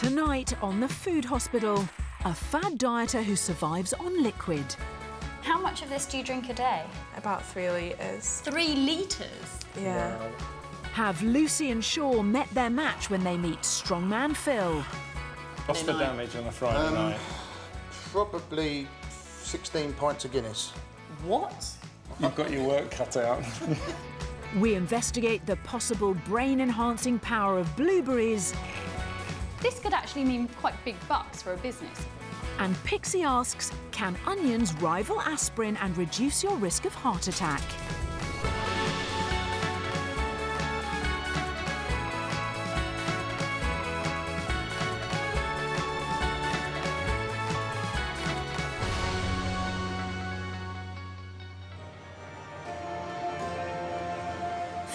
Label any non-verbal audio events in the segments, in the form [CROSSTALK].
Tonight on the Food Hospital, a fad dieter who survives on liquid. How much of this do you drink a day? About three litres. Three litres? Yeah. Have Lucy and Shaw met their match when they meet strongman Phil? What's the damage on a Friday Um, night? Probably 16 pints of Guinness. What? You've got your work cut out. [LAUGHS] We investigate the possible brain-enhancing power of blueberries, This could actually mean quite big bucks for a business. and Pixie asks, can onions rival aspirin and reduce your risk of heart attack?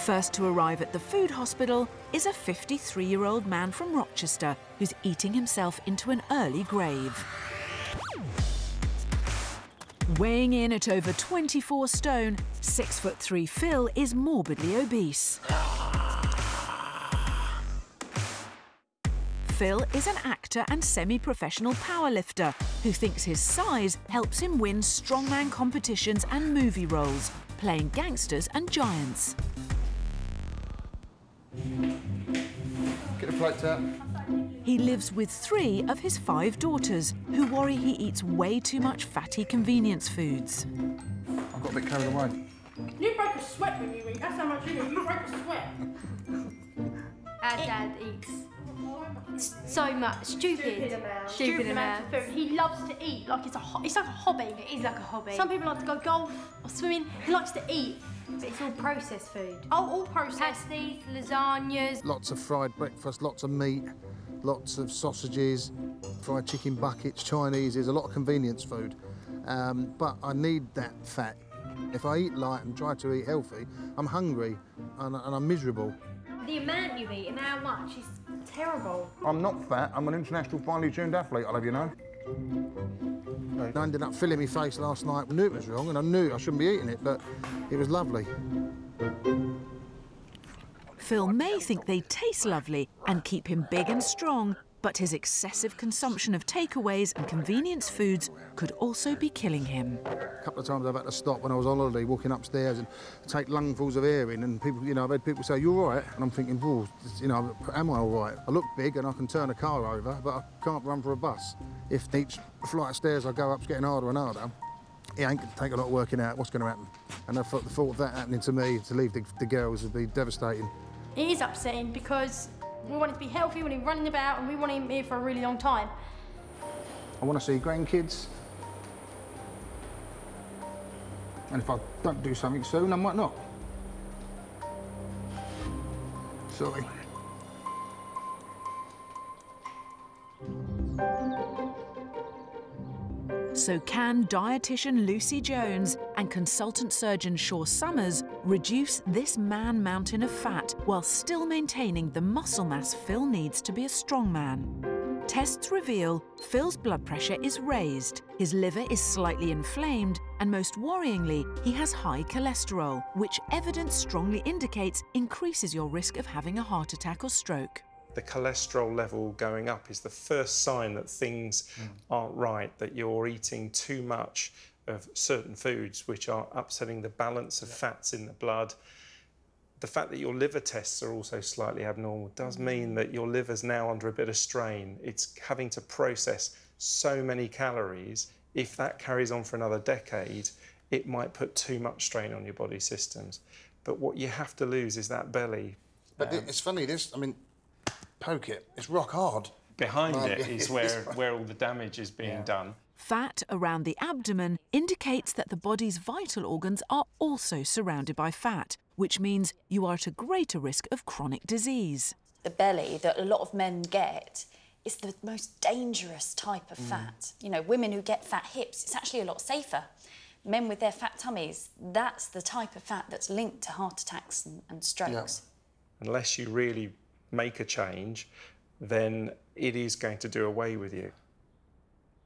First to arrive at the food hospital is a 53-year-old man from Rochester who's eating himself into an early grave. Weighing in at over 24 stone, 6 foot 3 Phil is morbidly obese. Phil is an actor and semi-professional powerlifter who thinks his size helps him win strongman competitions and movie roles, playing gangsters and giants. Get the plates out. He lives with three of his five daughters who worry he eats way too much fatty convenience foods. I've got a bit carried away. You break a sweat when you eat. That's how much you eat. You break a sweat. Our dad eats so much. Stupid. Stupid, amount. Stupid amount of food. He loves to eat like it's a it's like a hobby. It is like a hobby. Some people like to go golf or swimming. He likes to eat. But it's all processed food. Oh, all processed. Pasties, lasagnas. Lots of fried breakfast, lots of meat, lots of sausages, fried chicken buckets, Chinese. There's a lot of convenience food. Um, but I need that fat. If I eat light and try to eat healthy, I'm hungry and, and I'm miserable. The amount you eat and how much is terrible. I'm not fat. I'm an international finely tuned athlete, I'll have you know. I ended up filling my face last night. I knew it was wrong and I knew I shouldn't be eating it, but it was lovely. Phil may think they taste lovely and keep him big and strong, but his excessive consumption of takeaways and convenience foods could also be killing him. A couple of times I've had to stop when I was on holiday, walking upstairs and take lungfuls of air in, and people, you know, I've had people say, "You're right," And I'm thinking, "Whoa, you know, am I all right? I look big and I can turn a car over, but I can't run for a bus. If each flight of stairs I go up's getting harder and harder, it ain't going to take a lot of working out. What's going to happen?" And I thought the thought of that happening to me to leave the, the girls would be devastating. It is upsetting because we want him to be healthy, we want him running about, and we want him here for a really long time. I want to see grandkids. And if I don't do something soon, I might not. Sorry. So can dietitian Lucy Jones and consultant surgeon Shaw Somers reduce this man mountain of fat while still maintaining the muscle mass Phil needs to be a strong man? Tests reveal Phil's blood pressure is raised, his liver is slightly inflamed, and most worryingly, he has high cholesterol, which evidence strongly indicates increases your risk of having a heart attack or stroke. The cholesterol level going up is the first sign that things mm. aren't right, that you're eating too much of certain foods which are upsetting the balance of fats in the blood. The fact that your liver tests are also slightly abnormal does mm. mean that your liver's now under a bit of strain. It's having to process so many calories. If that carries on for another decade, it might put too much strain on your body systems. But what you have to lose is that belly But um, it's funny, this, I mean, poke it, it's rock hard. behind Well, it yeah, [LAUGHS] is where, where all the damage is being done. Fat around the abdomen indicates that the body's vital organs are also surrounded by fat, which means you are at a greater risk of chronic disease. The belly that a lot of men get is the most dangerous type Mm. of fat. You know, women who get fat hips, it's actually a lot safer. Men with their fat tummies, that's the type of fat that's linked to heart attacks and, and strokes. Unless you really make a change, then it is going to do away with you.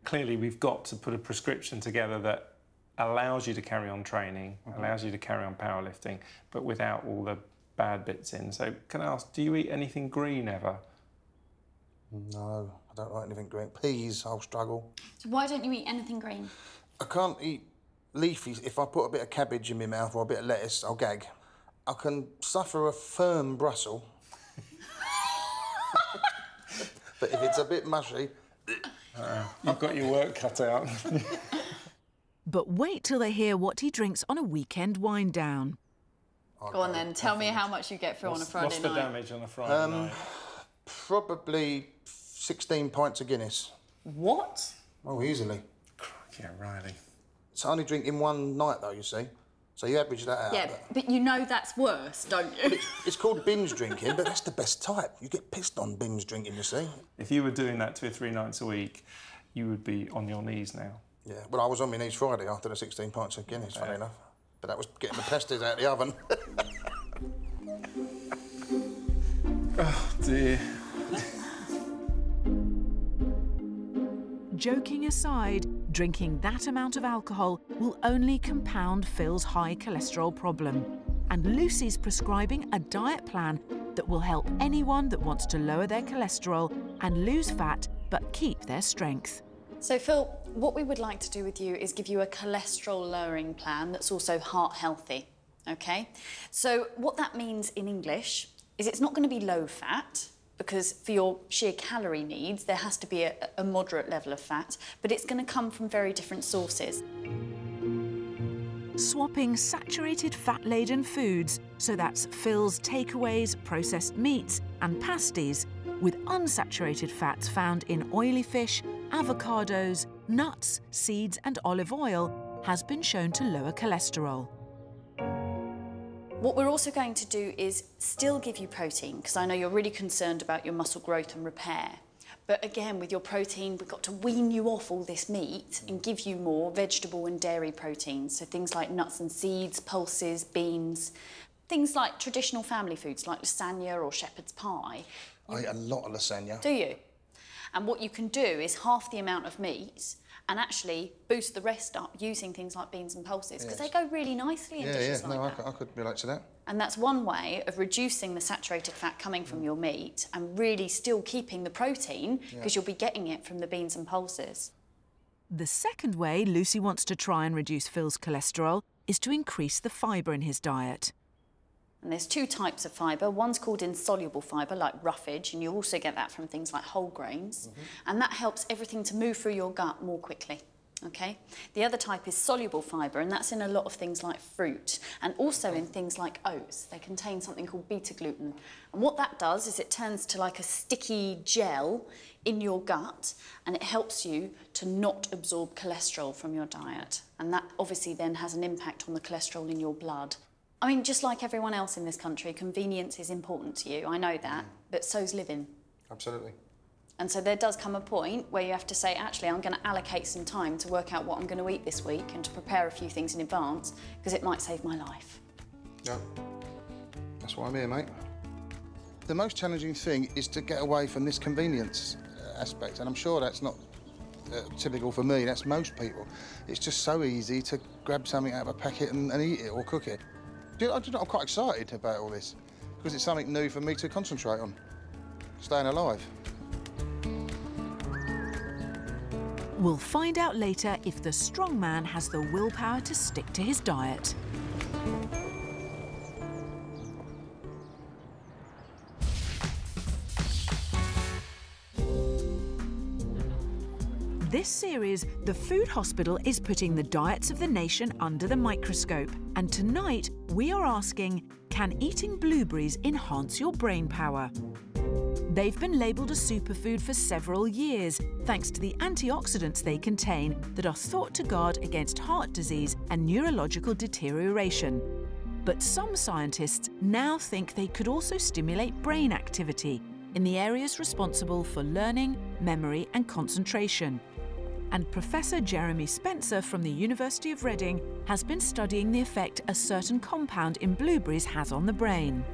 Clearly, we've got to put a prescription together that allows you to carry on training, mm-hmm. allows you to carry on powerlifting, but without all the bad bits in. So, can I ask, do you eat anything green ever? No, I don't like anything green. Peas, I'll struggle. So why don't you eat anything green? I can't eat leafy. If I put a bit of cabbage in my mouth or a bit of lettuce, I'll gag. I can suffer a firm Brussels. But if it's a bit mushy, You've got your work cut out. [LAUGHS] But wait till they hear what he drinks on a weekend wind down. Go on then, tell me how much you get through on a What's, Friday what's the night. damage on a Friday Um, night? probably 16 pints of Guinness. What? Oh, easily. Yeah, Riley. It's only drinking one night, though, you see. So you average that out. Yeah, but- but you know that's worse, don't you? It's called binge drinking, but that's the best type. You get pissed on binge drinking, you see. If you were doing that two or three nights a week, you would be on your knees now. Yeah, well, I was on my knees Friday after the 16 pints of Guinness, funny enough. But that was getting the pesties out of the oven. [LAUGHS] Oh, dear. Joking aside, drinking that amount of alcohol will only compound Phil's high cholesterol problem. And Lucy's prescribing a diet plan that will help anyone that wants to lower their cholesterol and lose fat but keep their strength. So, Phil, what we would like to do with you is give you a cholesterol lowering plan that's also heart healthy. Okay? So, what that means in English is it's not going to be low fat because for your sheer calorie needs, there has to be a, a moderate level of fat, but it's going to come from very different sources. Swapping saturated fat laden foods, so that's Phil's takeaways, processed meats, and pasties, with unsaturated fats found in oily fish, avocados, nuts, seeds, and olive oil, has been shown to lower cholesterol. What we're also going to do is still give you protein, because I know you're really concerned about your muscle growth and repair. But again, with your protein, we've got to wean you off all this meat and give you more vegetable and dairy proteins. So things like nuts and seeds, pulses, beans, things like traditional family foods like lasagna or shepherd's pie. I eat a lot of lasagna. Do you? And what you can do is half the amount of meat and actually boost the rest up using things like beans and pulses because Yes. they go really nicely in Yeah, yeah, dishes no, I, like c- that. I could relate to that. And that's one way of reducing the saturated fat coming from your meat and really still keeping the protein because you'll be getting it from the beans and pulses. The second way Lucy wants to try and reduce Phil's cholesterol is to increase the fibre in his diet. And there's two types of fibre. One's called insoluble fibre, like roughage, and you also get that from things like whole grains. Mm-hmm. And that helps everything to move through your gut more quickly. Okay? The other type is soluble fibre, and that's in a lot of things like fruit and also in mm. things like oats. They contain something called beta glucan. And what that does is it turns to like a sticky gel in your gut and it helps you to not absorb cholesterol from your diet. And that obviously then has an impact on the cholesterol in your blood. I mean, just like everyone else in this country, convenience is important to you. I know that, but so's living. Absolutely. And so there does come a point where you have to say, actually, I'm going to allocate some time to work out what I'm going to eat this week and to prepare a few things in advance because it might save my life. Yeah. That's why I'm here, mate. The most challenging thing is to get away from this convenience uh, aspect, and I'm sure that's not uh, typical for me. That's most people. It's just so easy to grab something out of a packet and, and eat it or cook it. Do I do know, I'm quite excited about all this because it's something new for me to concentrate on. Staying alive. We'll find out later if the strong man has the willpower to stick to his diet. Series, The Food Hospital is putting the diets of the nation under the microscope. And tonight, we are asking can eating blueberries enhance your brain power? They've been labelled a superfood for several years, thanks to the antioxidants they contain that are thought to guard against heart disease and neurological deterioration. But some scientists now think they could also stimulate brain activity in the areas responsible for learning, memory, and concentration. And Professor Jeremy Spencer from the University of Reading has been studying the effect a certain compound in blueberries has on the brain.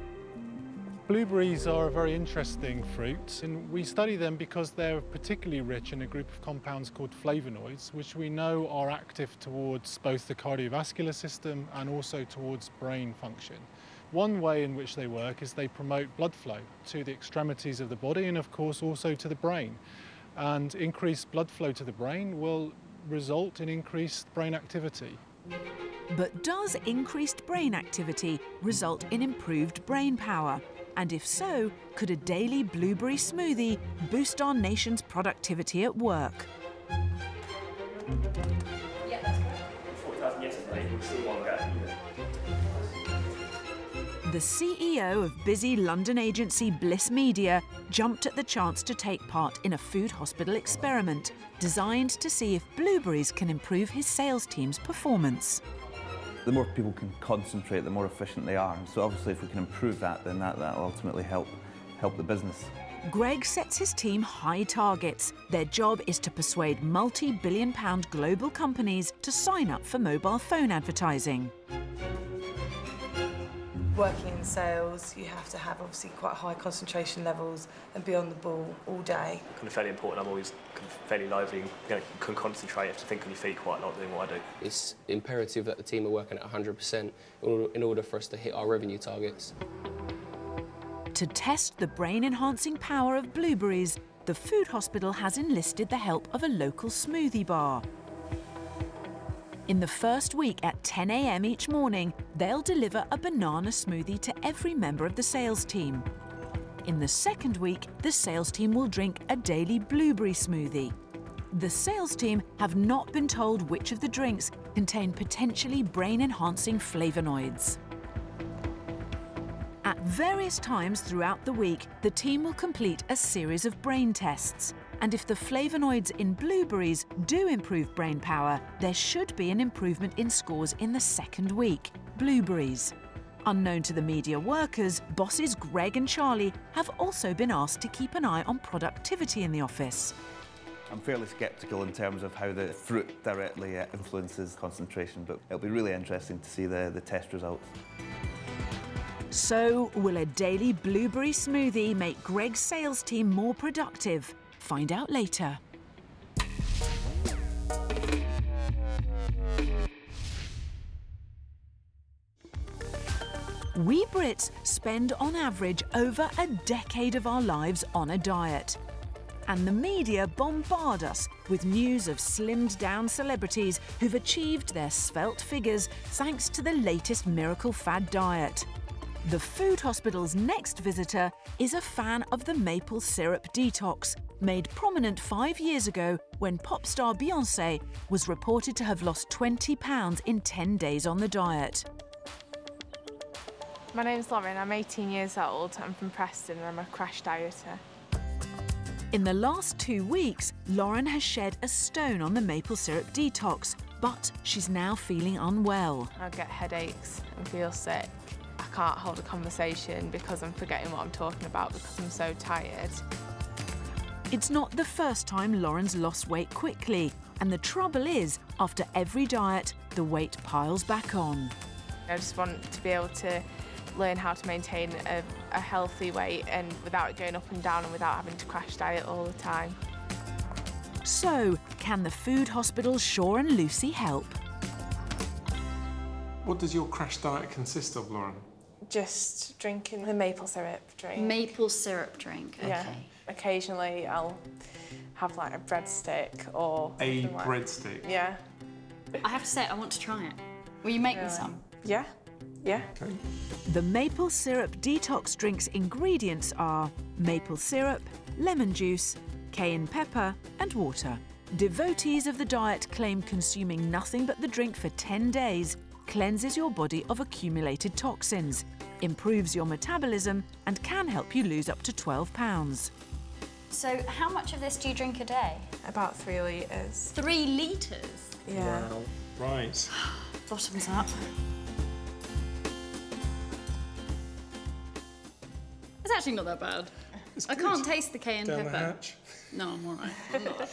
Blueberries are a very interesting fruit, and we study them because they're particularly rich in a group of compounds called flavonoids, which we know are active towards both the cardiovascular system and also towards brain function. One way in which they work is they promote blood flow to the extremities of the body and of course also to the brain. And increased blood flow to the brain will result in increased brain activity. But does increased brain activity result in improved brain power? And if so, could a daily blueberry smoothie boost our nation's productivity at work? The CEO of busy London agency Bliss Media jumped at the chance to take part in a food hospital experiment designed to see if blueberries can improve his sales team's performance. The more people can concentrate, the more efficient they are. So obviously if we can improve that, then that will ultimately help, help the business. Greg sets his team high targets. Their job is to persuade multi billion pound global companies to sign up for mobile phone advertising. Working in sales, you have to have obviously quite high concentration levels and be on the ball all day. Kind of fairly important. I'm always kind of fairly lively and you know, can concentrate. You have to think on your feet quite a lot doing what I do. It's imperative that the team are working at 100% in order for us to hit our revenue targets. To test the brain enhancing power of blueberries, the food hospital has enlisted the help of a local smoothie bar. In the first week at 10 a.m. each morning, they'll deliver a banana smoothie to every member of the sales team. In the second week, the sales team will drink a daily blueberry smoothie. The sales team have not been told which of the drinks contain potentially brain-enhancing flavonoids. At various times throughout the week, the team will complete a series of brain tests. And if the flavonoids in blueberries do improve brain power, there should be an improvement in scores in the second week. Blueberries. Unknown to the media workers, bosses Greg and Charlie have also been asked to keep an eye on productivity in the office. I'm fairly sceptical in terms of how the fruit directly uh, influences concentration, but it'll be really interesting to see the, the test results. So, will a daily blueberry smoothie make Greg's sales team more productive? Find out later. We Brits spend on average over a decade of our lives on a diet. And the media bombard us with news of slimmed down celebrities who've achieved their svelte figures thanks to the latest miracle fad diet. The food hospital's next visitor is a fan of the maple syrup detox, made prominent five years ago when pop star Beyonce was reported to have lost 20 pounds in 10 days on the diet. My name's Lauren, I'm 18 years old, I'm from Preston and I'm a crash dieter. In the last two weeks, Lauren has shed a stone on the maple syrup detox, but she's now feeling unwell. I get headaches and feel sick. I can't hold a conversation because I'm forgetting what I'm talking about because I'm so tired. It's not the first time Lauren's lost weight quickly, and the trouble is, after every diet, the weight piles back on. I just want to be able to learn how to maintain a, a healthy weight and without it going up and down and without having to crash diet all the time. So, can the food hospitals Shaw and Lucy help? What does your crash diet consist of, Lauren? Just drinking the maple syrup drink. Maple syrup drink, okay. Yeah. Occasionally I'll have like a breadstick or... A like- breadstick? Yeah. I have to say, I want to try it. Will you make me some? Yeah. Yeah. Okay. The maple syrup detox drink's ingredients are maple syrup, lemon juice, cayenne pepper, and water. Devotees of the diet claim consuming nothing but the drink for 10 days cleanses your body of accumulated toxins, improves your metabolism, and can help you lose up to 12 pounds. So, how much of this do you drink a day? About three litres. Three litres? Yeah. Wow. Right. [GASPS] Bottoms up. It's actually not that bad. I good. can't taste the cayenne Down the pepper. hatch. No, I'm all right. [LAUGHS] I'm not.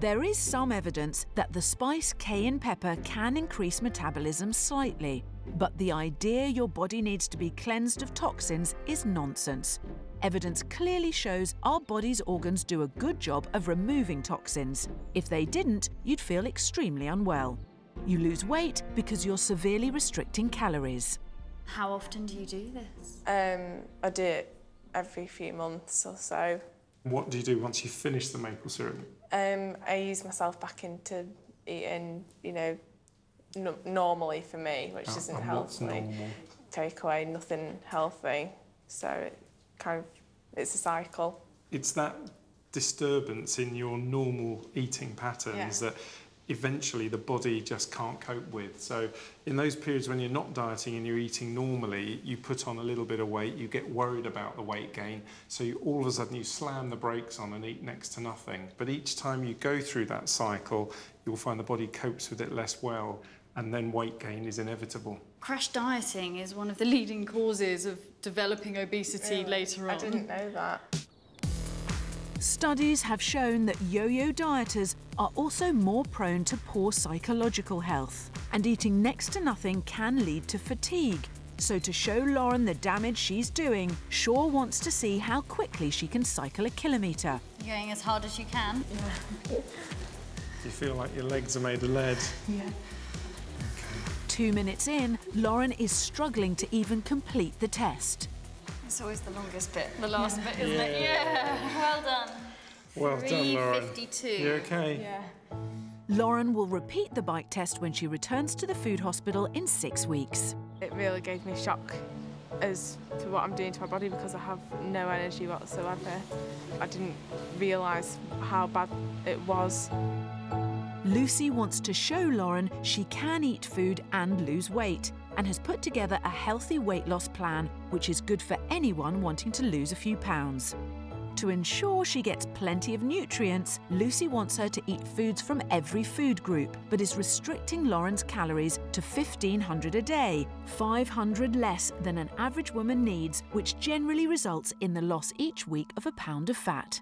There is some evidence that the spice cayenne pepper can increase metabolism slightly, but the idea your body needs to be cleansed of toxins is nonsense. Evidence clearly shows our body's organs do a good job of removing toxins. If they didn't, you'd feel extremely unwell. You lose weight because you're severely restricting calories. How often do you do this? Um, I do it every few months or so. What do you do once you finish the maple syrup? Um, I ease myself back into eating, you know, n- normally for me, which Oh, isn't healthy. normal? Take away nothing healthy. So it kind of, it's a cycle. It's that disturbance in your normal eating patterns Yeah. that eventually the body just can't cope with. So in those periods when you're not dieting and you're eating normally, you put on a little bit of weight, you get worried about the weight gain. So you, all of a sudden you slam the brakes on and eat next to nothing. But each time you go through that cycle, you'll find the body copes with it less well and then weight gain is inevitable. Crash dieting is one of the leading causes of developing obesity later on. I didn't know that. Studies have shown that yo-yo dieters are also more prone to poor psychological health, and eating next to nothing can lead to fatigue. So to show Lauren the damage she's doing, Shaw wants to see how quickly she can cycle a kilometre. You're going as hard as you can. Do you feel like your legs are made of lead? Yeah. Two minutes in, Lauren is struggling to even complete the test. It's always the longest bit, the last Yeah. bit, isn't it? Yeah. Well done. Well done, Lauren. 352. You okay? Yeah. Lauren will repeat the bike test when she returns to the food hospital in six weeks. It really gave me a shock as to what I'm doing to my body because I have no energy whatsoever. I didn't realise how bad it was. Lucy wants to show Lauren she can eat food and lose weight and has put together a healthy weight loss plan which is good for anyone wanting to lose a few pounds. To ensure she gets plenty of nutrients, Lucy wants her to eat foods from every food group, but is restricting Lauren's calories to 1500 a day, 500 less than an average woman needs, which generally results in the loss each week of a pound of fat.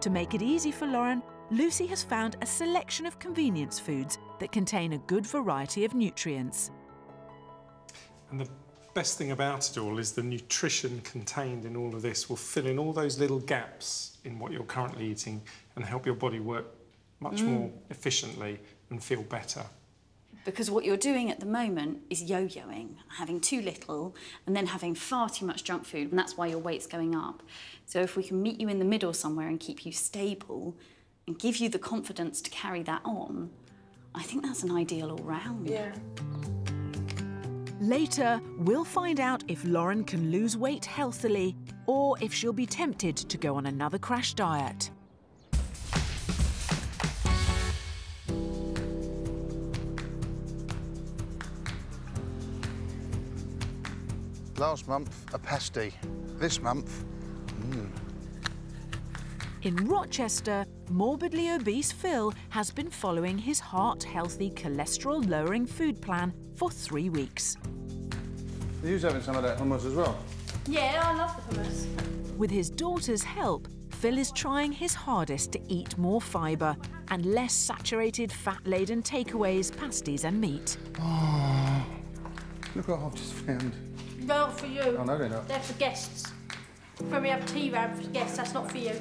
To make it easy for Lauren, Lucy has found a selection of convenience foods that contain a good variety of nutrients. And the best thing about it all is the nutrition contained in all of this will fill in all those little gaps in what you're currently eating and help your body work much Mm. more efficiently and feel better. Because what you're doing at the moment is yo-yoing, having too little and then having far too much junk food, and that's why your weight's going up. So if we can meet you in the middle somewhere and keep you stable and give you the confidence to carry that on, I think that's an ideal all round. Yeah. Later, we'll find out if Lauren can lose weight healthily or if she'll be tempted to go on another crash diet. Last month, a pasty. This month, mm, In Rochester, morbidly obese Phil has been following his heart healthy, cholesterol lowering food plan for three weeks. Are you having some of that hummus as well? Yeah, I love the hummus. With his daughter's help, Phil is trying his hardest to eat more fibre and less saturated, fat laden takeaways, pasties, and meat. Oh, [SIGHS] look what I've just found. Not for you. Oh, no, they're not. They're for guests. When we have tea round for guests, that's not for you.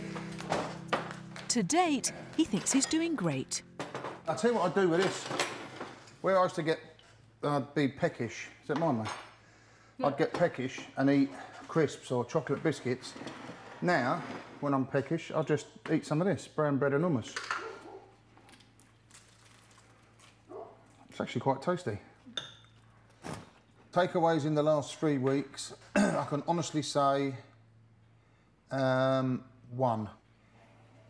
To date, he thinks he's doing great. I'll tell you what I do with this. Where I used to get, I'd be peckish. Is that mine, mate? I'd get peckish and eat crisps or chocolate biscuits. Now, when I'm peckish, I'll just eat some of this, brown bread and hummus. It's actually quite tasty. Takeaways in the last three weeks, [CLEARS THROAT] I can honestly say um, one.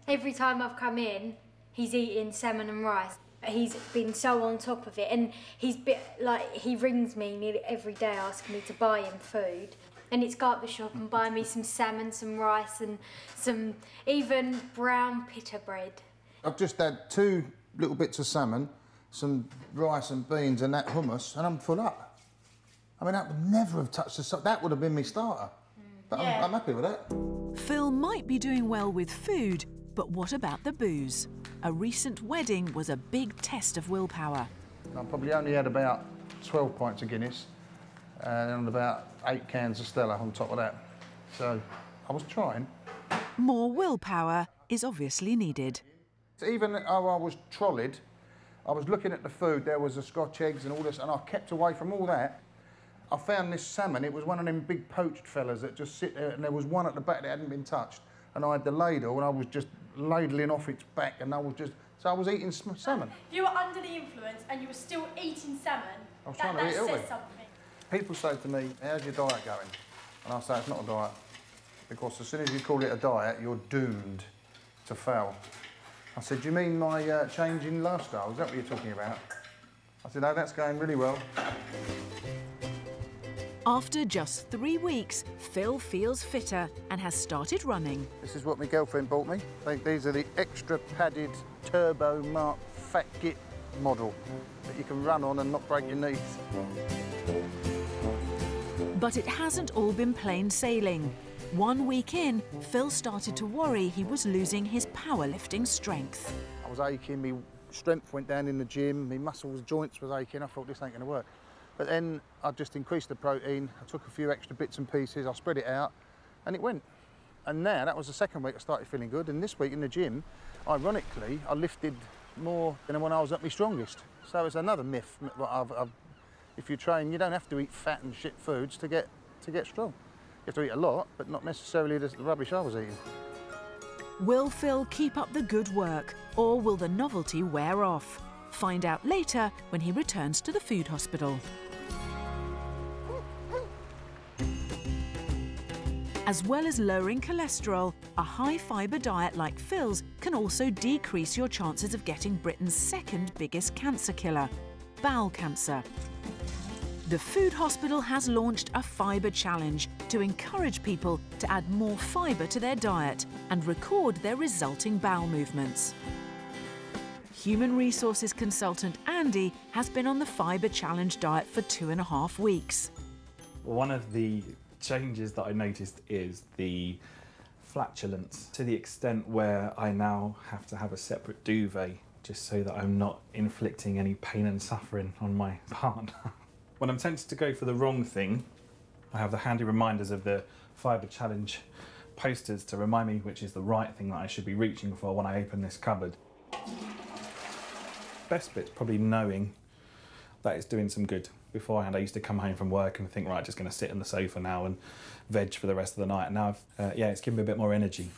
Every time I've come in, he's eating salmon and rice. He's been so on top of it, and he's bit like he rings me nearly every day asking me to buy him food. And it's go up the shop and buy me some salmon, some rice, and some even brown pita bread. I've just had two little bits of salmon, some rice and beans, and that hummus, and I'm full up. I mean, I would never have touched the salt. That would have been my starter. But Yeah. I'm, I'm happy with that. Phil might be doing well with food, but what about the booze? A recent wedding was a big test of willpower. I probably only had about 12 pints of Guinness and about eight cans of Stella on top of that. So I was trying. More willpower is obviously needed. Even though I was trolled, I was looking at the food, there was the Scotch eggs and all this, and I kept away from all that. I found this salmon, it was one of them big poached fellas that just sit there, and there was one at the back that hadn't been touched. And I had the ladle, and I was just ladling off its back, and I was just, so I was eating salmon. If you were under the influence and you were still eating salmon, I was that, trying to that eat says in. something. People say to me, how's your diet going? And I say, it's not a diet. Because as soon as you call it a diet, you're doomed to fail. I said, do you mean my uh, change in lifestyle? Is that what you're talking about? I said, no, that's going really well. After just three weeks, Phil feels fitter and has started running. This is what my girlfriend bought me. These are the extra padded Turbo Mark Fat Git model that you can run on and not break your knees. But it hasn't all been plain sailing. One week in, Phil started to worry he was losing his powerlifting strength. I was aching, my strength went down in the gym, my muscles, joints was aching. I thought this ain't going to work. But then I just increased the protein. I took a few extra bits and pieces. I spread it out, and it went. And now that was the second week I started feeling good. And this week in the gym, ironically, I lifted more than when I was at my strongest. So it's another myth. I've, I've, if you train, you don't have to eat fat and shit foods to get to get strong. You have to eat a lot, but not necessarily the rubbish I was eating. Will Phil keep up the good work, or will the novelty wear off? Find out later when he returns to the food hospital. As well as lowering cholesterol, a high fibre diet like Phil's can also decrease your chances of getting Britain's second biggest cancer killer, bowel cancer. The Food Hospital has launched a fibre challenge to encourage people to add more fibre to their diet and record their resulting bowel movements. Human resources consultant Andy has been on the fibre challenge diet for two and a half weeks. One of the changes that I noticed is the flatulence to the extent where I now have to have a separate duvet just so that I'm not inflicting any pain and suffering on my [LAUGHS] partner. when I'm tempted to go for the wrong thing, I have the handy reminders of the Fibre Challenge posters to remind me which is the right thing that I should be reaching for when I open this cupboard. Best bit's probably knowing that it's doing some good. Beforehand, I used to come home from work and think, right, just going to sit on the sofa now and veg for the rest of the night. And now, uh, yeah, it's given me a bit more energy.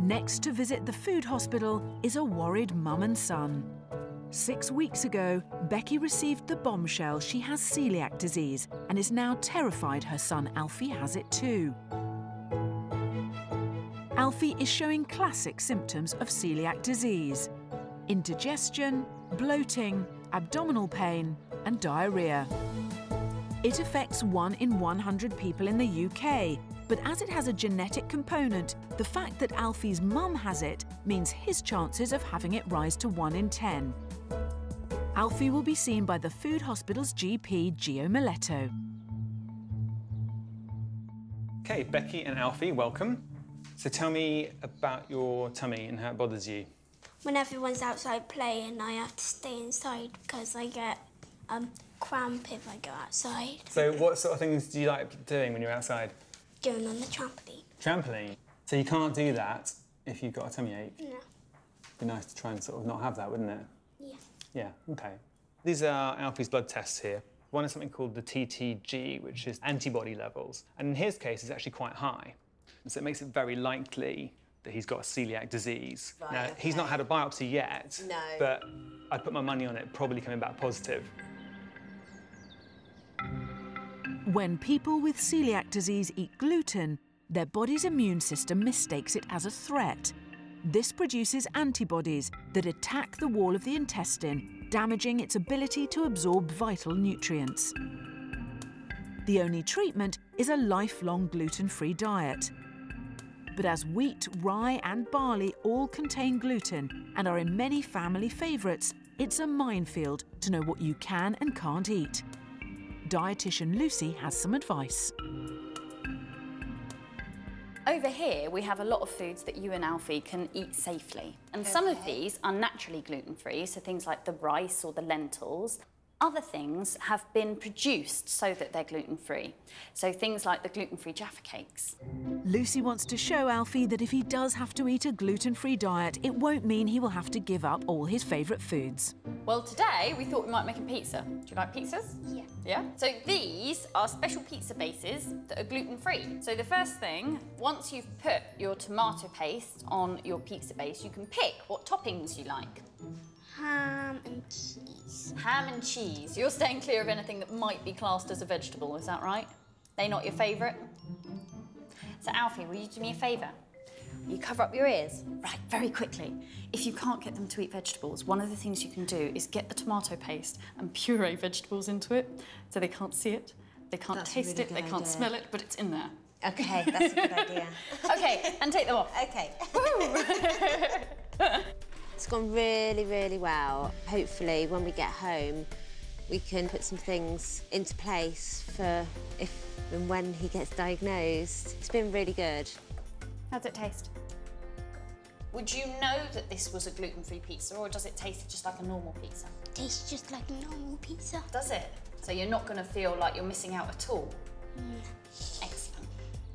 Next to visit the food hospital is a worried mum and son. Six weeks ago, Becky received the bombshell she has celiac disease and is now terrified her son Alfie has it too. Alfie is showing classic symptoms of celiac disease indigestion, bloating, abdominal pain, and diarrhea. It affects one in 100 people in the UK, but as it has a genetic component, the fact that Alfie's mum has it means his chances of having it rise to 1 in 10. Alfie will be seen by the food hospital's GP, Gio Miletto. Okay, Becky and Alfie, welcome. So tell me about your tummy and how it bothers you. When everyone's outside playing, I have to stay inside because I get um, cramp if I go outside. So what sort of things do you like doing when you're outside? Going on the trampoline. Trampoline. So you can't do that if you've got a tummy ache. No. Be nice to try and sort of not have that, wouldn't it? Yeah. Yeah, okay. These are Alfie's blood tests here. One is something called the TTG, which is antibody levels. And in his case, it's actually quite high. And so it makes it very likely that he's got a celiac disease. Right, now, he's not had a biopsy yet, No. but I'd put my money on it probably coming back positive. When people with celiac disease eat gluten, their body's immune system mistakes it as a threat. This produces antibodies that attack the wall of the intestine, damaging its ability to absorb vital nutrients. The only treatment is a lifelong gluten free diet. But as wheat, rye, and barley all contain gluten and are in many family favourites, it's a minefield to know what you can and can't eat. Dietitian Lucy has some advice. Over here, we have a lot of foods that you and Alfie can eat safely. And some of these are naturally gluten-free, so things like the rice or the lentils. Other things have been produced so that they're gluten-free. So things like the gluten-free Jaffa cakes. Lucy wants to show Alfie that if he does have to eat a gluten-free diet, it won't mean he will have to give up all his favourite foods. Well, today we thought we might make a pizza. Do you like pizzas? Yeah. Yeah? So these are special pizza bases that are gluten-free. So the first thing, once you've put your tomato paste on your pizza base, you can pick what toppings you like. Ham and cheese. Ham and cheese. You're staying clear of anything that might be classed as a vegetable, is that right? They not your favourite? So Alfie, will you do me a favour? You cover up your ears. Right, very quickly. If you can't get them to eat vegetables, one of the things you can do is get the tomato paste and [LAUGHS] puree vegetables into it so they can't see it, they can't That's taste really it, they good can't idea. smell it, but it's in there. Okay, that's a good [LAUGHS] idea. okay, and take them off. Okay. [LAUGHS] it's gone really, really well. Hopefully, when we get home, we can put some things into place for if and when he gets diagnosed. It's been really good. How's it taste? Would you know that this was a gluten-free pizza or does it taste just like a normal pizza? Tastes just like a normal pizza. Does it? So you're not going to feel like you're missing out at all? Mm. Excellent.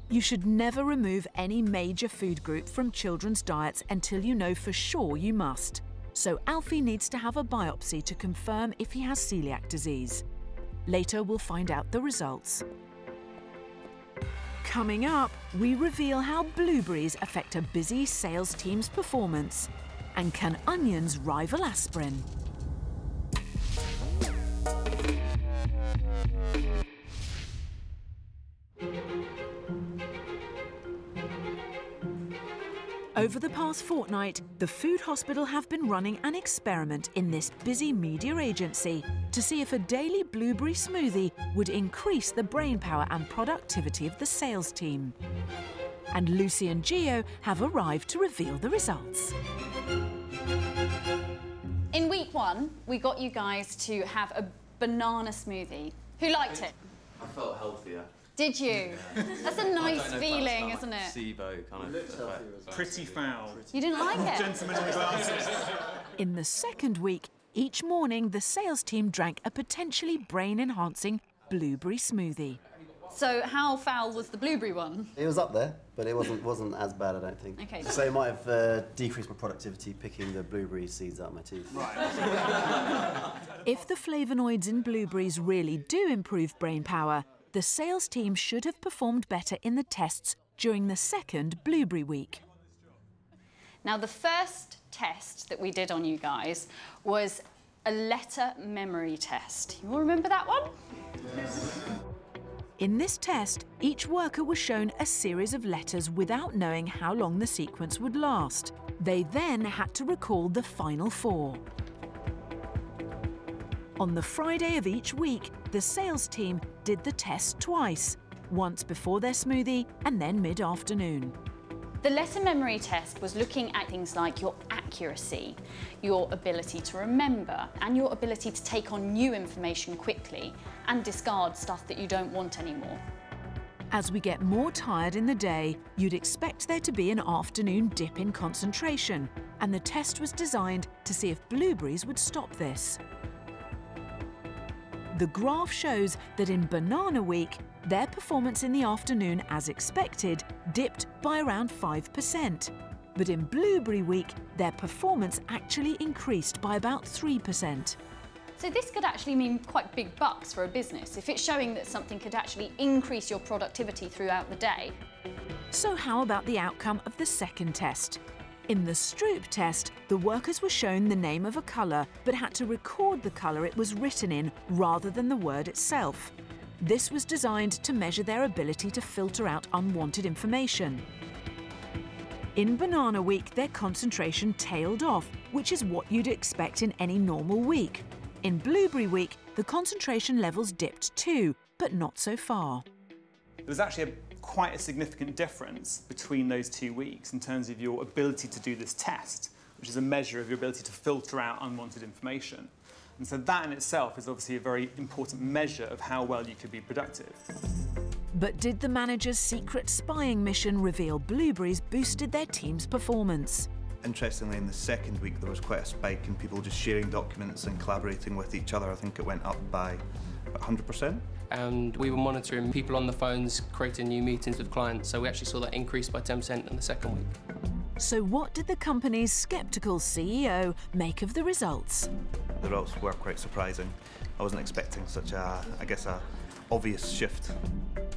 You should never remove any major food group from children's diets until you know for sure you must. So Alfie needs to have a biopsy to confirm if he has celiac disease. Later we'll find out the results. Coming up, we reveal how blueberries affect a busy sales team's performance. And can onions rival aspirin? Over the past fortnight, the Food Hospital have been running an experiment in this busy media agency to see if a daily blueberry smoothie would increase the brain power and productivity of the sales team. And Lucy and Gio have arrived to reveal the results. In week one, we got you guys to have a banana smoothie. Who liked it? I felt healthier. Did you? That's a nice feeling, isn't like, it? SIBO kind of effect. Pretty foul. You didn't like it? Gentlemen in the glasses. [LAUGHS] In the second week, each morning the sales team drank a potentially brain enhancing blueberry smoothie. So how foul was the blueberry one? It was up there, but it wasn't wasn't as bad, I don't think. Okay. So it might have uh, decreased my productivity picking the blueberry seeds out of my teeth. Right. [LAUGHS] if the flavonoids in blueberries really do improve brain power, the sales team should have performed better in the tests during the second blueberry week. Now, the first test that we did on you guys was a letter memory test. You all remember that one? In this test, each worker was shown a series of letters without knowing how long the sequence would last. They then had to recall the final four. On the Friday of each week, the sales team did the test twice, once before their smoothie and then mid-afternoon. The letter memory test was looking at things like your accuracy, your ability to remember, and your ability to take on new information quickly and discard stuff that you don't want anymore. As we get more tired in the day, you'd expect there to be an afternoon dip in concentration, and the test was designed to see if blueberries would stop this. The graph shows that in Banana Week, their performance in the afternoon, as expected, dipped by around 5%. But in Blueberry Week, their performance actually increased by about 3%. So this could actually mean quite big bucks for a business if it's showing that something could actually increase your productivity throughout the day. So how about the outcome of the second test? In the Stroop test, the workers were shown the name of a colour but had to record the colour it was written in rather than the word itself. This was designed to measure their ability to filter out unwanted information. In Banana Week, their concentration tailed off, which is what you'd expect in any normal week. In Blueberry Week, the concentration levels dipped too, but not so far. There's actually a, quite a significant difference between those two weeks in terms of your ability to do this test, which is a measure of your ability to filter out unwanted information. And so that in itself is obviously a very important measure of how well you could be productive. But did the manager's secret spying mission reveal blueberries boosted their team's performance? Interestingly, in the second week, there was quite a spike in people just sharing documents and collaborating with each other. I think it went up by about 100%. And we were monitoring people on the phones, creating new meetings with clients. So we actually saw that increase by 10% in the second week. So, what did the company's sceptical CEO make of the results? The results were quite surprising. I wasn't expecting such a, I guess, a obvious shift.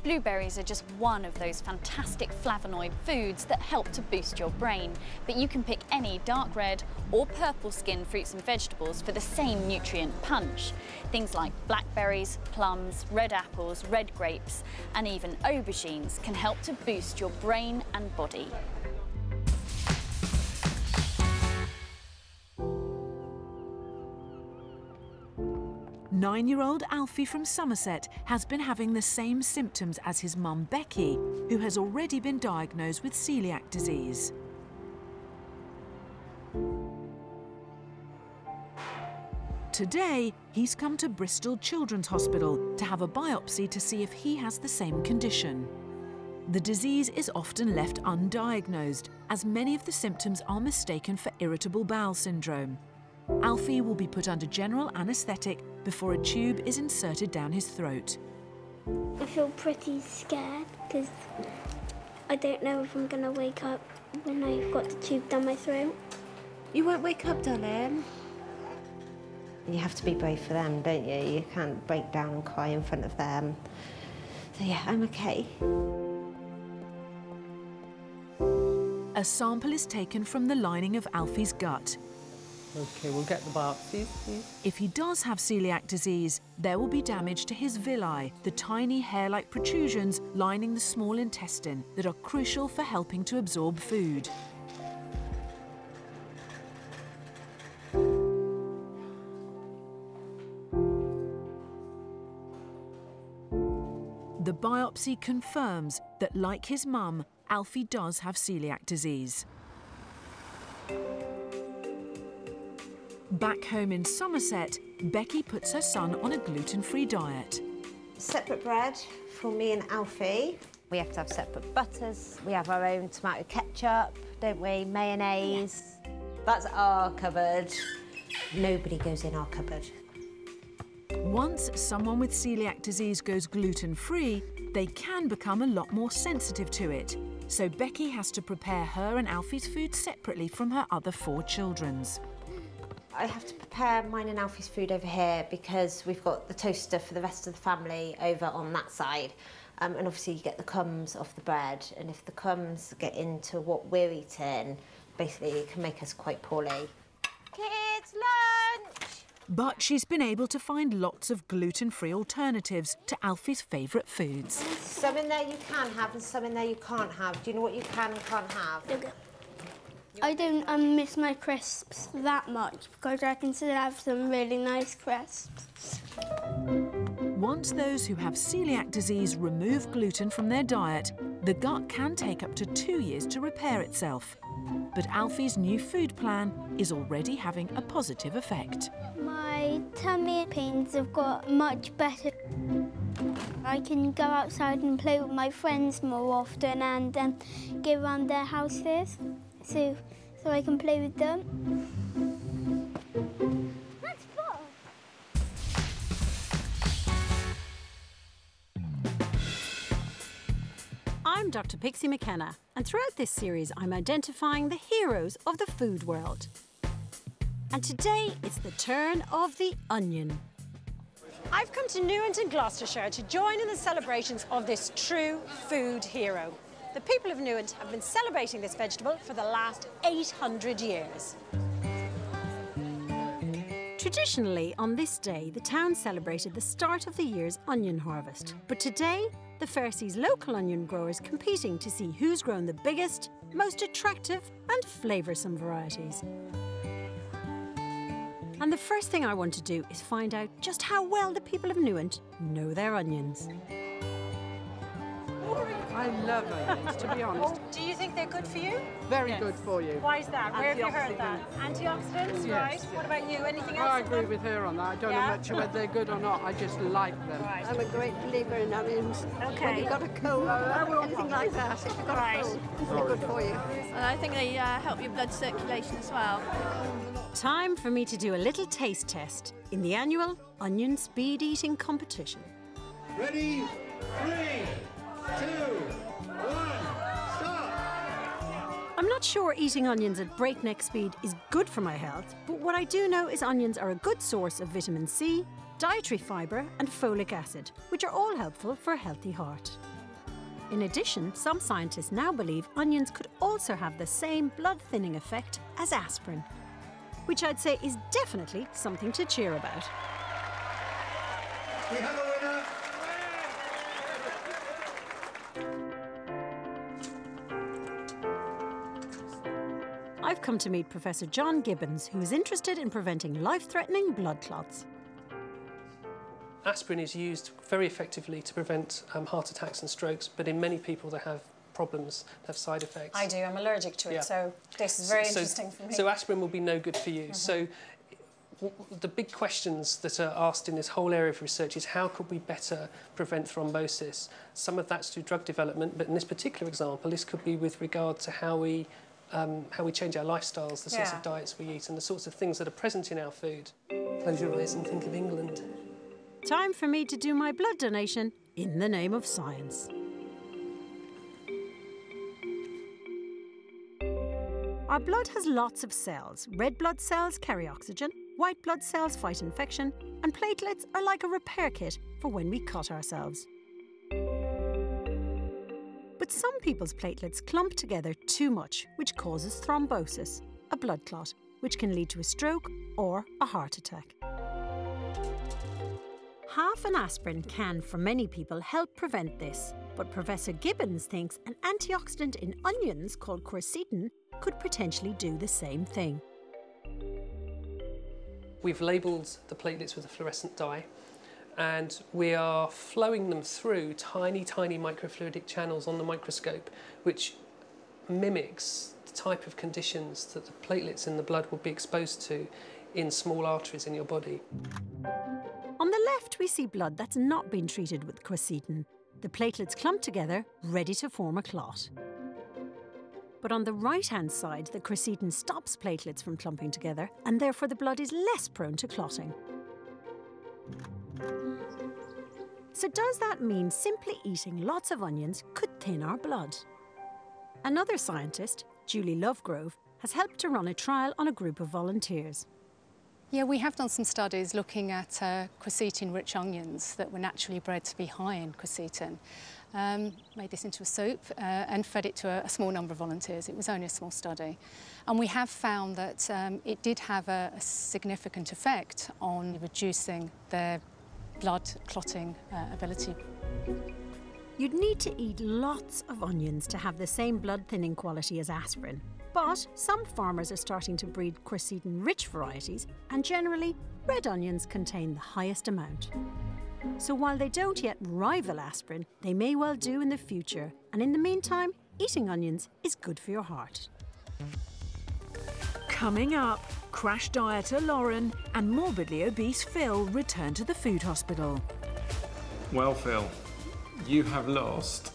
Blueberries are just one of those fantastic flavonoid foods that help to boost your brain. But you can pick any dark red or purple skin fruits and vegetables for the same nutrient punch. Things like blackberries, plums, red apples, red grapes, and even aubergines can help to boost your brain and body. Nine year old Alfie from Somerset has been having the same symptoms as his mum Becky, who has already been diagnosed with celiac disease. Today, he's come to Bristol Children's Hospital to have a biopsy to see if he has the same condition. The disease is often left undiagnosed, as many of the symptoms are mistaken for irritable bowel syndrome. Alfie will be put under general anaesthetic before a tube is inserted down his throat. I feel pretty scared because I don't know if I'm going to wake up when I've got the tube down my throat. You won't wake up, darling. You have to be brave for them, don't you? You can't break down and cry in front of them. So yeah, I'm okay. A sample is taken from the lining of Alfie's gut. Okay, we'll get the biopsies, please. If he does have celiac disease, there will be damage to his villi, the tiny hair-like protrusions lining the small intestine that are crucial for helping to absorb food. The biopsy confirms that, like his mum, Alfie does have celiac disease. Back home in Somerset, Becky puts her son on a gluten-free diet. Separate bread for me and Alfie. We have to have separate butters. We have our own tomato ketchup, don't we? Mayonnaise. That's our cupboard. Nobody goes in our cupboard. Once someone with celiac disease goes gluten-free, they can become a lot more sensitive to it. So Becky has to prepare her and Alfie's food separately from her other four children's. I have to prepare mine and Alfie's food over here because we've got the toaster for the rest of the family over on that side. Um, and obviously you get the crumbs off the bread and if the crumbs get into what we're eating, basically it can make us quite poorly. Kids, lunch! But she's been able to find lots of gluten-free alternatives to Alfie's favourite foods. Some in there you can have and some in there you can't have. Do you know what you can and can't have? I don't um, miss my crisps that much because I can still have some really nice crisps. Once those who have celiac disease remove gluten from their diet, the gut can take up to two years to repair itself. But Alfie's new food plan is already having a positive effect. My tummy pains have got much better. I can go outside and play with my friends more often and um, go around their houses so, so I can play with them. That's fun. I'm Dr. Pixie McKenna, and throughout this series, I'm identifying the heroes of the food world. And today, it's the turn of the onion. I've come to Newent, Gloucestershire to join in the celebrations of this true food hero. The people of Newent have been celebrating this vegetable for the last 800 years. Traditionally, on this day, the town celebrated the start of the year's onion harvest. But today, the fair sees local onion growers competing to see who's grown the biggest, most attractive and flavoursome varieties. And the first thing I want to do is find out just how well the people of Newent know their onions. I love onions, to be honest. Do you think they're good for you? Very good for you. Why is that? Where have you heard that? Antioxidants. Antioxidants, Yes, right? yes. What about you? Anything else? I agree with her on that. I don't Yeah? know much whether they're good or not. I just like them. Right. I'm a great believer in onions. Okay. When you've got a cold or anything like that, if you've got Right. a cold, they're good for you. And I think they uh, help your blood circulation as well. Time for me to do a little taste test in the annual Onion Speed Eating Competition. Ready? Three, two, one, stop! I'm not sure eating onions at breakneck speed is good for my health, but what I do know is onions are a good source of vitamin C, dietary fibre, and folic acid, which are all helpful for a healthy heart. In addition, some scientists now believe onions could also have the same blood thinning effect as aspirin, which I'd say is definitely something to cheer about. I've come to meet Professor John Gibbins, who is interested in preventing life threatening blood clots. Aspirin is used very effectively to prevent um, heart attacks and strokes, but in many people they have problems, have side effects. I do. I'm allergic to it, Yeah. so this is very So- interesting for me. So aspirin will be no good for you. Mhm. So w- the big questions that are asked in this whole area of research is how could we better prevent thrombosis? Some of that's through drug development, but in this particular example, this could be with regard to how we um, how we change our lifestyles, the sorts Yeah. of diets we eat, and the sorts of things that are present in our food. Close your eyes and think of England. Time for me to do my blood donation in the name of science. Our blood has lots of cells. Red blood cells carry oxygen, white blood cells fight infection, and platelets are like a repair kit for when we cut ourselves. But some people's platelets clump together too much, which causes thrombosis, a blood clot, which can lead to a stroke or a heart attack. Half an aspirin can, for many people, help prevent this. But Professor Gibbins thinks an antioxidant in onions called quercetin could potentially do the same thing. We've labelled the platelets with a fluorescent dye and we are flowing them through tiny, tiny microfluidic channels on the microscope, which mimics the type of conditions that the platelets in the blood will be exposed to in small arteries in your body. On the left, we see blood that's not been treated with quercetin. The platelets clump together, ready to form a clot. But on the right hand side, the quercetin stops platelets from clumping together, and therefore the blood is less prone to clotting. So, does that mean simply eating lots of onions could thin our blood? Another scientist, Julie Lovegrove, has helped to run a trial on a group of volunteers. Yeah, we have done some studies looking at uh, quercetin-rich onions that were naturally bred to be high in quercetin. Um, made this into a soup uh, and fed it to a, a small number of volunteers. It was only a small study. And we have found that um, it did have a, a significant effect on reducing their blood clotting uh, ability. You'd need to eat lots of onions to have the same blood thinning quality as aspirin. But some farmers are starting to breed quercetin rich varieties, and generally, red onions contain the highest amount. So while they don't yet rival aspirin, they may well do in the future. And in the meantime, eating onions is good for your heart. Coming up, crash dieter Lauren and morbidly obese Phil return to the food hospital. Well, Phil, you have lost.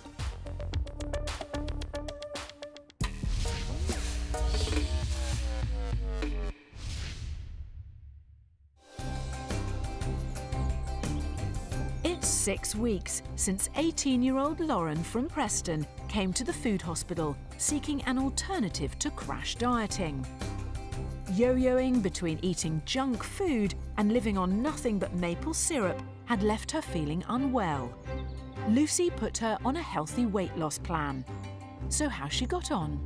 It's six weeks since 18 year old Lauren from Preston came to the food hospital seeking an alternative to crash dieting. Yo yoing between eating junk food and living on nothing but maple syrup had left her feeling unwell. Lucy put her on a healthy weight loss plan. So, how she got on?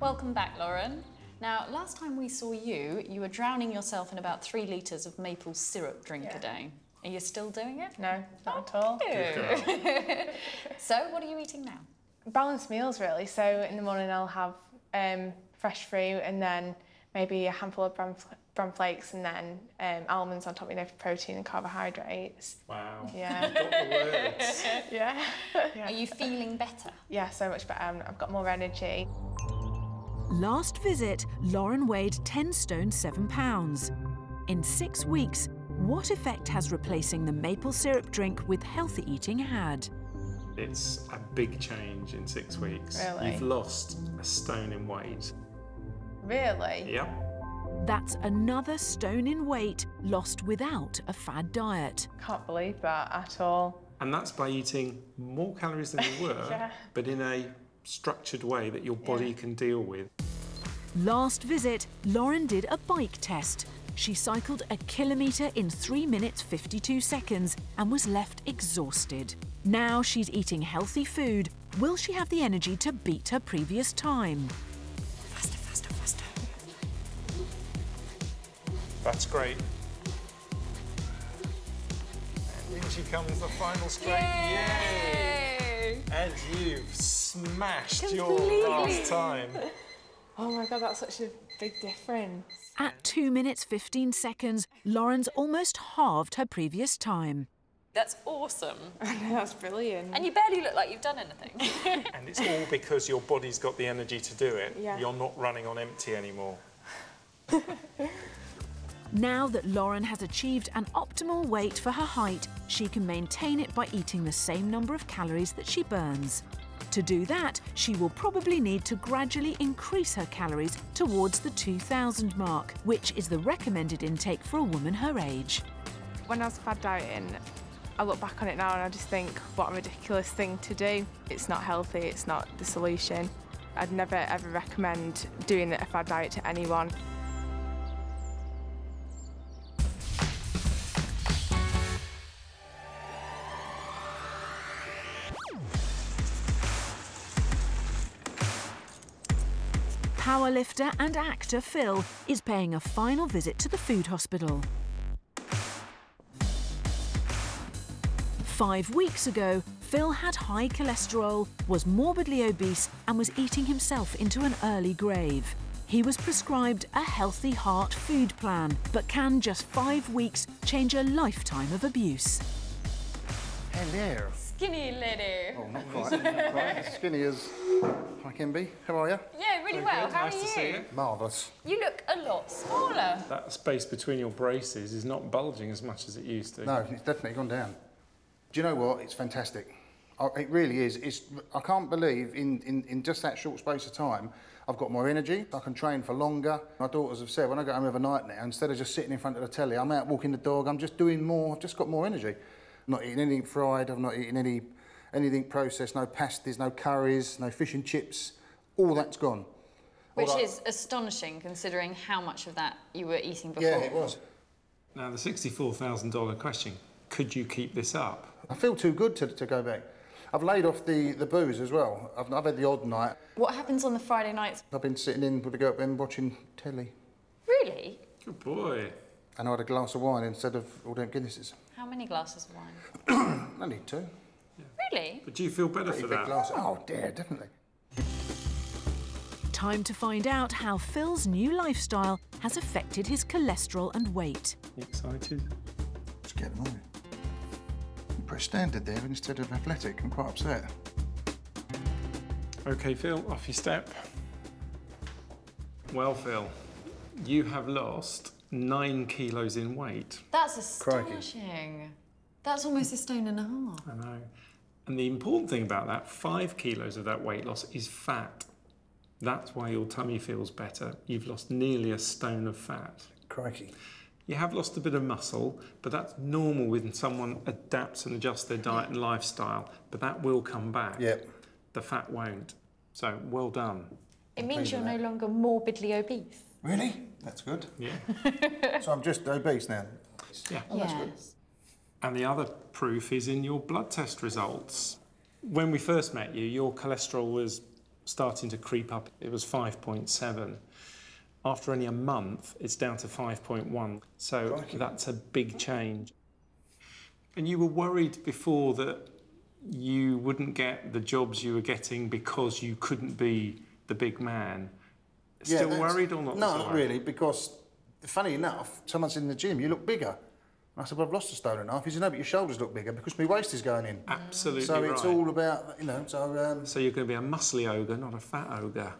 Welcome back, Lauren. Now, last time we saw you, you were drowning yourself in about three litres of maple syrup drink a day. Are you still doing it? No, not at all. [LAUGHS] so, what are you eating now? Balanced meals, really. So in the morning I'll have um, fresh fruit, and then maybe a handful of bran, bran flakes and then um, almonds on top, you know, for protein and carbohydrates. Wow. Yeah. [LAUGHS] You've got the words. yeah. [LAUGHS] yeah. Are you feeling better? Yeah, so much better. Um, I've got more energy. Last visit, Lauren weighed 10 stone 7 pounds. In six weeks, what effect has replacing the maple syrup drink with healthy eating had? It's a big change in six weeks. Really? You've lost a stone in weight. Really? Yep. That's another stone in weight lost without a fad diet. Can't believe that at all. And that's by eating more calories than you [LAUGHS] were, Yeah. but in a structured way that your body can deal with. Last visit, Lauren did a bike test. She cycled a kilometre in 3 minutes 52 seconds and was left exhausted. Now she's eating healthy food. Will she have the energy to beat her previous time? That's great. And in she comes, the final straight. Yay! And you've smashed your last time. Oh my god, that's such a big difference. At 2 minutes 15 seconds, Lauren's almost halved her previous time. That's awesome. [LAUGHS] that's brilliant. And you barely look like you've done anything. [LAUGHS] And it's all because your body's got the energy to do it. Yeah. You're not running on empty anymore. [LAUGHS] Now that Lauren has achieved an optimal weight for her height, she can maintain it by eating the same number of calories that she burns. To do that, she will probably need to gradually increase her calories towards the 2000 mark, which is the recommended intake for a woman her age. When I was fad dieting, I look back on it now and I just think, what a ridiculous thing to do. It's not healthy, it's not the solution. I'd never ever recommend doing a fad diet to anyone. Powerlifter and actor Phil is paying a final visit to the food hospital. Five weeks ago, Phil had high cholesterol, was morbidly obese, and was eating himself into an early grave. He was prescribed a healthy heart food plan, but can just five weeks change a lifetime of abuse? Hello. Skinny lady. Oh, not [LAUGHS] quite. not quite as skinny as I can be. How are you? Yeah, really well. How nice are to you? see you. Marvellous. You look a lot smaller. That space between your braces is not bulging as much as it used to. No, it's definitely gone down. Do you know what? It's fantastic. It really is. It's, I can't believe in, in, in just that short space of time, I've got more energy. I can train for longer. My daughters have said when I go home every night now, instead of just sitting in front of the telly, I'm out walking the dog. I'm just doing more. I've just got more energy. I'm not eating anything fried. I've not eating any anything processed. No pasties, no curries, no fish and chips. All that's gone. Which All I- is astonishing considering how much of that you were eating before. Yeah, it was. Now, the $64,000 question could you keep this up? I feel too good to, to go back. I've laid off the, the booze as well. I've, I've had the odd night. What happens on the Friday nights? I've been sitting in with the and watching telly. Really? Good boy. And I had a glass of wine instead of all them Guinnesses. How many glasses of wine? [CLEARS THROAT] I need two. Really? But do you feel better Pretty for that? glass. Oh, dear, definitely. Time to find out how Phil's new lifestyle has affected his cholesterol and weight. You excited? Just get them on. You put standard there instead of athletic. I'm quite upset. Okay, Phil, off you step. Well, Phil, you have lost nine kilos in weight. That's Crikey. astonishing. That's almost a stone and a half. I know. And the important thing about that, five kilos of that weight loss is fat. That's why your tummy feels better. You've lost nearly a stone of fat. Crikey. You have lost a bit of muscle, but that's normal when someone adapts and adjusts their diet and lifestyle. But that will come back. Yep. The fat won't. So well done. It means you're no longer morbidly obese. Really? That's good. Yeah. [LAUGHS] so I'm just obese now. Yeah. Oh, that's good. And the other proof is in your blood test results. When we first met you, your cholesterol was starting to creep up. It was 5.7. After only a month, it's down to 5.1. So that's a big change. And you were worried before that you wouldn't get the jobs you were getting because you couldn't be the big man. Still that's- worried or not No, not worried? really, because funny enough, someone's in the gym, you look bigger. And I said, well, I've lost a stone and a half. He said, no, but your shoulders look bigger because my waist is going in. Absolutely So it's all about, you know, so... Um, So you're going to be a muscly ogre, not a fat ogre.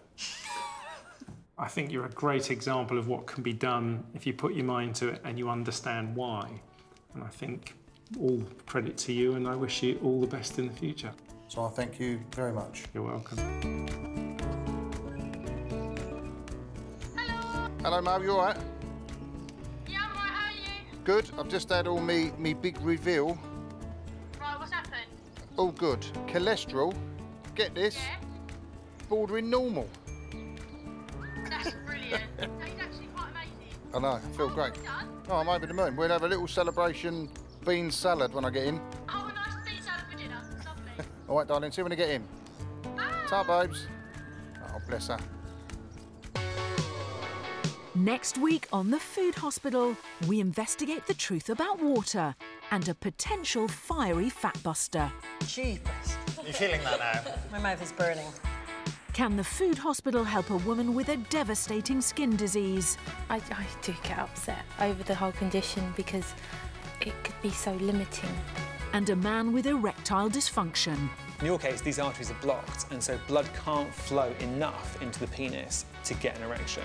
I think you're a great example of what can be done if you put your mind to it and you understand why. And I think all credit to you, and I wish you all the best in the future. So I thank you very much. You're welcome. Hello, Mo, you all right? Yeah, I'm right, how are you? Good. I've just had all me, me big reveal. Right, what's happened? All good. Cholesterol, get this, yeah. bordering normal. That's brilliant. [LAUGHS] That is actually quite amazing. I know, I feel oh, great. Oh, I'm over the moon. We'll have a little celebration bean salad when I get in. Oh, a nice bean salad for dinner. Lovely. [LAUGHS] All right, darling, see you when I get in. Ta, babes. Oh, bless her. Next week on The Food Hospital, we investigate the truth about water and a potential fiery fat buster. Jeepers. you're feeling that now? [LAUGHS] My mouth is burning. Can the Food Hospital help a woman with a devastating skin disease? I, I do get upset over the whole condition because it could be so limiting. And a man with erectile dysfunction. In your case, these arteries are blocked, and so blood can't flow enough into the penis to get an erection.